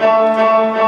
Música